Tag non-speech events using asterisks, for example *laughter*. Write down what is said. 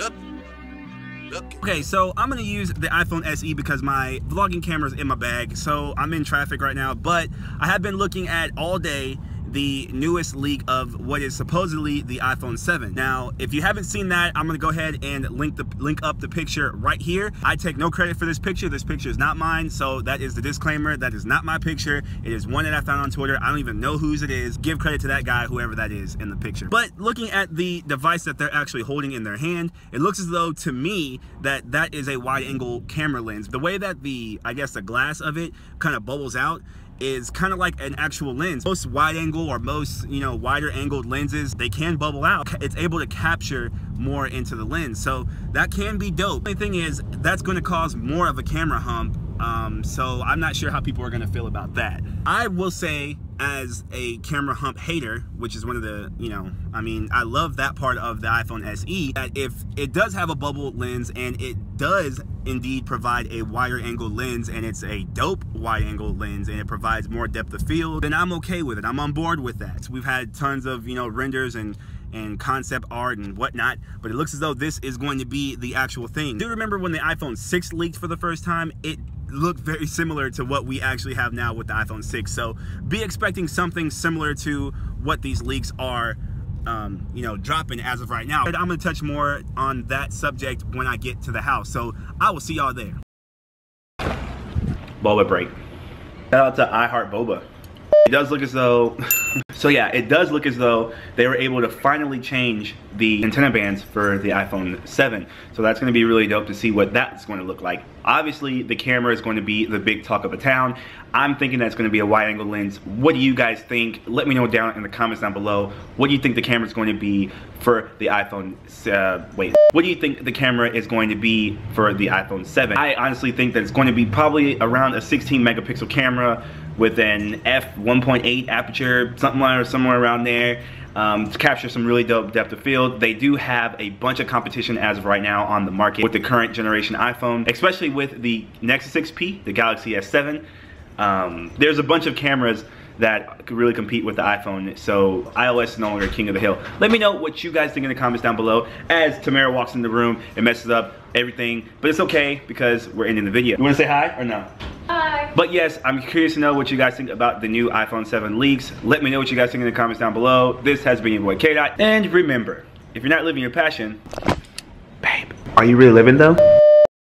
Look. Okay, so I'm gonna use the iPhone SE because my vlogging camera is in my bag. So I'm in traffic right now, but I have been looking at all day the newest leak of what is supposedly the iPhone 7. Now, if you haven't seen that, I'm gonna go ahead and link the link up the picture right here. I take no credit for this picture. This picture is not mine, so that is the disclaimer. That is not my picture. It is one that I found on Twitter. I don't even know whose it is. Give credit to that guy, whoever that is in the picture. But looking at the device that they're actually holding in their hand, it looks as though to me that that is a wide angle camera lens. The way that the, I guess the glass of it kind of bubbles out, is kind of like an actual lens. Most wide angle or most, you know, wider angled lenses, they can bubble out. It's able to capture more into the lens. So that can be dope. The thing is, that's gonna cause more of a camera hump. Um, so I'm not sure how people are gonna feel about that. I will say as a camera hump hater, which is one of the, you know, I mean, I love that part of the iPhone SE, that if it does have a bubble lens and it does indeed provide a wider angle lens and it's a dope wide angle lens and it provides more depth of field, then I'm okay with it. I'm on board with that. We've had tons of, you know, renders and and concept art and whatnot, but it looks as though this is going to be the actual thing. Do remember when the iPhone 6 leaked for the first time? It look very similar to what we actually have now with the iPhone 6. So be expecting something similar to what these leaks are um, you know, dropping as of right now. But I'm gonna touch more on that subject when I get to the house. So I will see y'all there. Boba break. Shout out to iHeart Boba. It does look as though *laughs* So yeah, it does look as though they were able to finally change the antenna bands for the iPhone 7. So that's gonna be really dope to see what that's going to look like. Obviously, the camera is going to be the big talk of the town. I'm thinking that's gonna be a wide angle lens. What do you guys think? Let me know down in the comments down below. What do you think the camera is going to be for the iPhone, uh, wait. What do you think the camera is going to be for the iPhone 7? I honestly think that it's going to be probably around a 16 megapixel camera with an f1.8 aperture, something like or somewhere around there. Um, to capture some really dope depth of field. They do have a bunch of competition as of right now on the market with the current generation iPhone, especially with the Nexus 6P, the Galaxy S7. Um, there's a bunch of cameras that could really compete with the iPhone. So iOS is no longer king of the hill. Let me know what you guys think in the comments down below as Tamara walks in the room and messes up everything. But it's okay because we're ending the video. You wanna say hi or no? But yes, I'm curious to know what you guys think about the new iPhone 7 leaks. Let me know what you guys think in the comments down below. This has been your boy K-Dot. And remember, if you're not living your passion, babe, are you really living though?